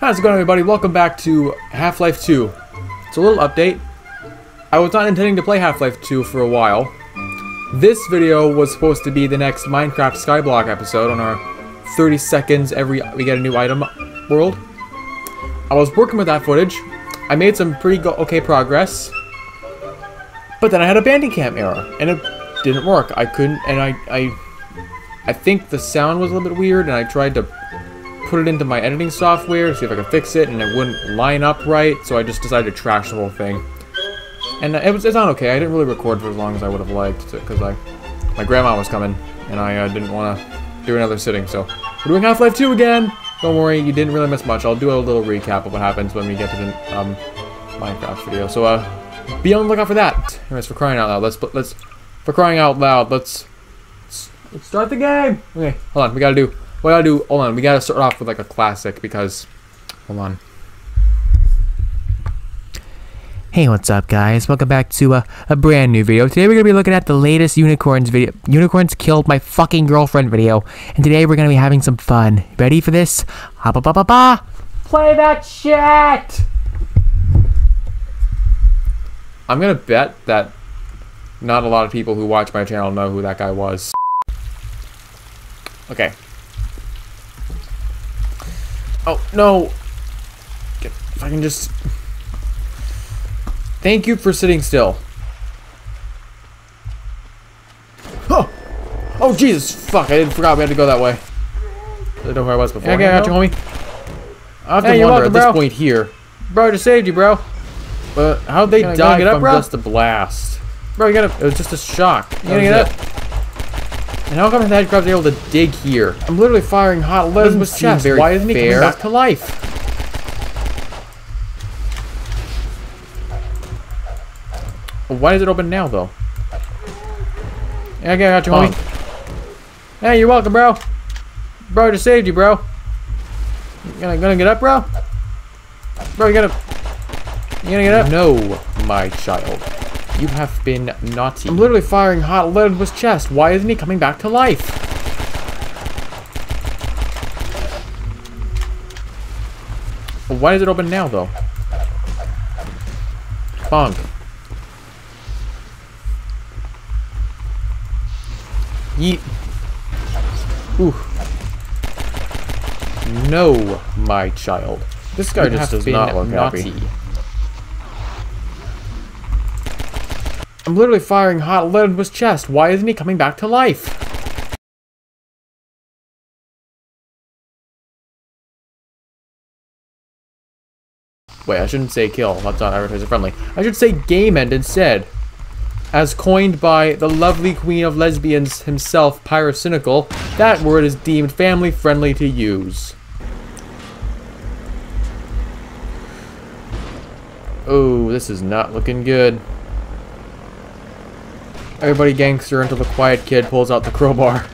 How's it going everybody? Welcome back to Half-Life 2. It's a little update. I was not intending to play Half-Life 2 for a while. This video was supposed to be the next Minecraft Skyblock episode on our 30 seconds every we get a new item world. I was working with that footage. I made some pretty okay progress. But then I had a Bandicam error, and it didn't work. I couldn't, and I, I, I think the sound was a little bit weird, and I tried to put it into my editing software, see if I could fix it, and it wouldn't line up right, so I just decided to trash the whole thing. And uh, it was, it's not okay, I didn't really record for as long as I would have liked, because I, my grandma was coming, and I uh, didn't want to do another sitting, so we're doing Half-Life 2 again! Don't worry, you didn't really miss much, I'll do a little recap of what happens when we get to the um, Minecraft video, so uh, be on the lookout for that! Anyways, for crying out loud, let's, let's, for crying out loud, let's, let's start the game! Okay, hold on, we gotta do what I do, hold on, we gotta start off with like a classic because, hold on. Hey, what's up guys? Welcome back to a, a brand new video. Today we're to be looking at the latest Unicorns video. Unicorns killed my fucking girlfriend video. And today we're going to be having some fun. Ready for this? Ha ba ba ba ba! Play that shit! I'm gonna bet that not a lot of people who watch my channel know who that guy was. Okay, Oh, no. If I can just... Thank you for sitting still. Oh! Oh, Jesus! Fuck, I didn't forgot we had to go that way. I didn't know where I was before. Yeah, I got you, homie. I have to hey, wonder welcome, at this bro. point here. Bro, I just saved you, bro. But how'd they die from up, just a blast? Bro, you gotta... It was just a shock. You gotta get up. And how come the headcrab's able to dig here? I'm literally firing hot lead in his chest. Why isn't he fair. coming back to life? Why is it open now, though? Yeah, I got you, homie. Hey, you're welcome, bro. Bro, I just saved you, bro. You gonna, gonna get up, bro? Bro, you gotta... You gonna get up? No, my child. You have been naughty. I'm literally firing hot lead into his chest. Why isn't he coming back to life? Why is it open now, though? Bonk. Yeet. Ooh. No, my child. This guy you just does not look naughty. happy. I'm literally firing hot lead into his chest. Why isn't he coming back to life? Wait, I shouldn't say kill. That's not advertiser friendly. I should say game end instead. As coined by the lovely queen of lesbians himself, Pyrocynical, that word is deemed family friendly to use. Oh, this is not looking good. Everybody gangster until the quiet kid pulls out the crowbar.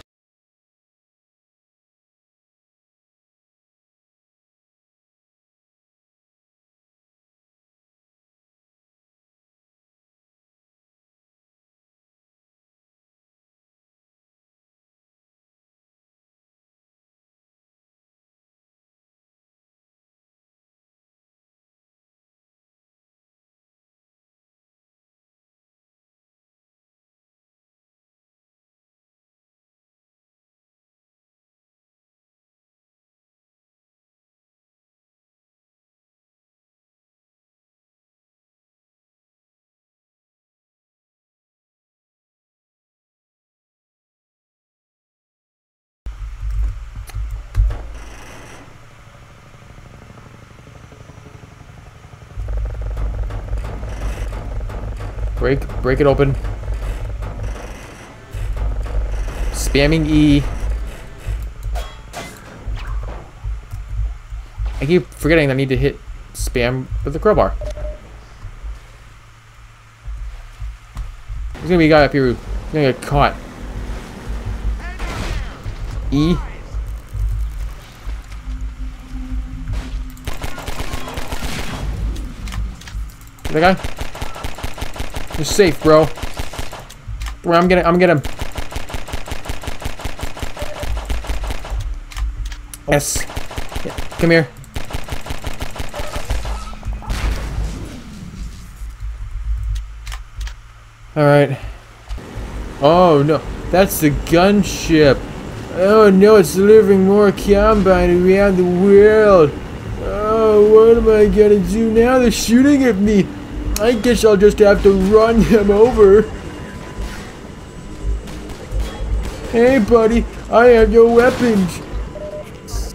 Break, break it open. Spamming E. I keep forgetting I need to hit spam with the crowbar. There's gonna be a guy up here who's gonna get caught. E. That guy? You're safe, bro. Where I'm gonna, I'm gonna. Yes. Yeah, come here. Alright. Oh no, that's the gunship. Oh no, it's delivering more combine around the world. Oh, what am I gonna do now? They're shooting at me. I guess I'll just have to run him over. Hey buddy, I have your weapons.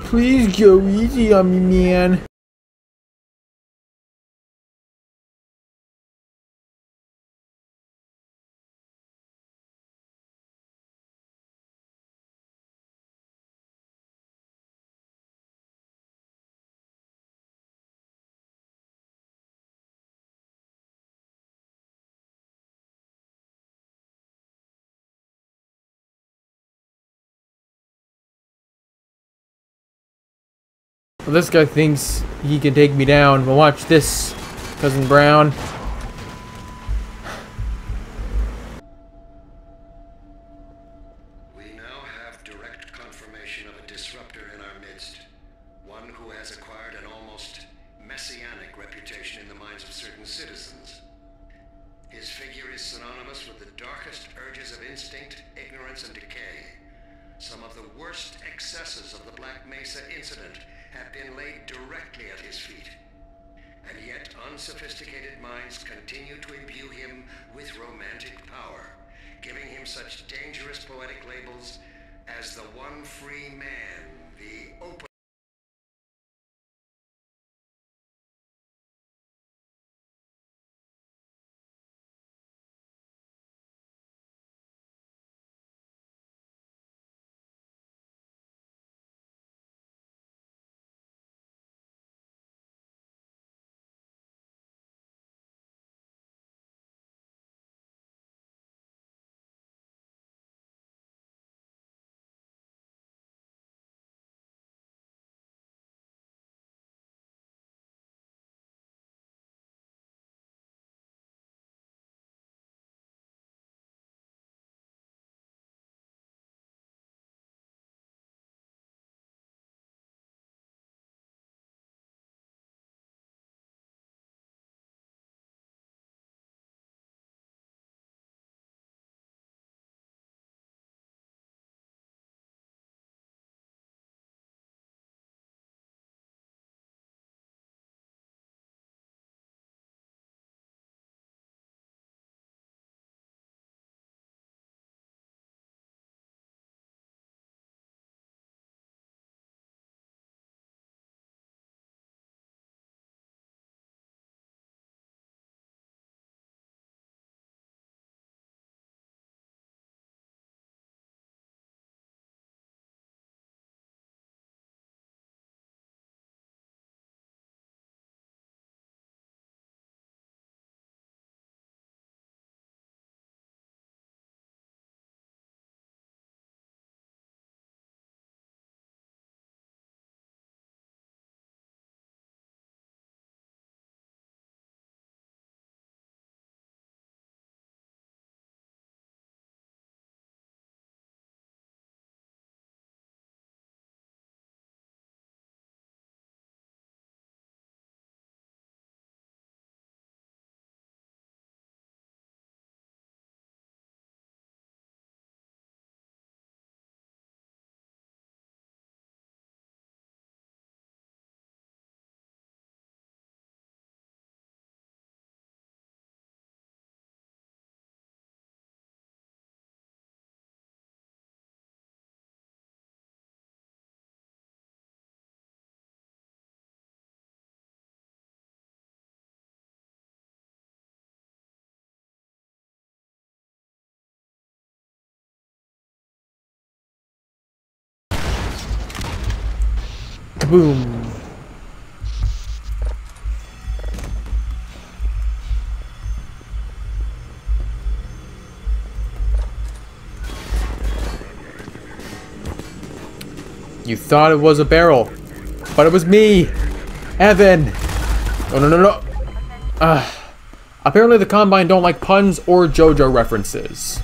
Please go easy on me, man. This guy thinks he can take me down. But watch this, Cousin Brown. We now have direct confirmation of a disruptor in our midst. One who has acquired an almost messianic reputation in the minds of certain citizens. His figure is synonymous with the darkest urges of instinct, ignorance, and decay. Some of the worst excesses of the Black Mesa incident have been laid directly at his feet. And yet unsophisticated minds continue to imbue him with romantic power, giving him such dangerous poetic labels as the one free man, the open. Kaboom. You thought it was a barrel, but it was me, Evan. No, no, no, no. Uh, apparently the Combine don't like puns or JoJo references.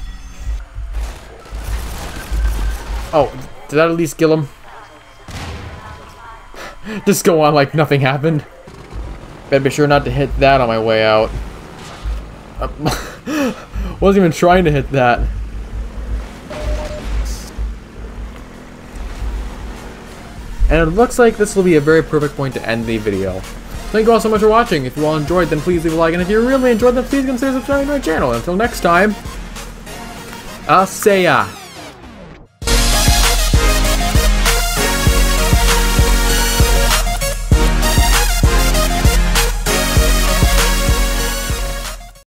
Oh, did that at least kill him? Just go on like nothing happened. Better be sure not to hit that on my way out. Wasn't even trying to hit that. And it looks like this will be a very perfect point to end the video. Thank you all so much for watching. If you all enjoyed, then please leave a like. And if you really enjoyed, then please consider subscribing to my channel. Until next time, I'll ya.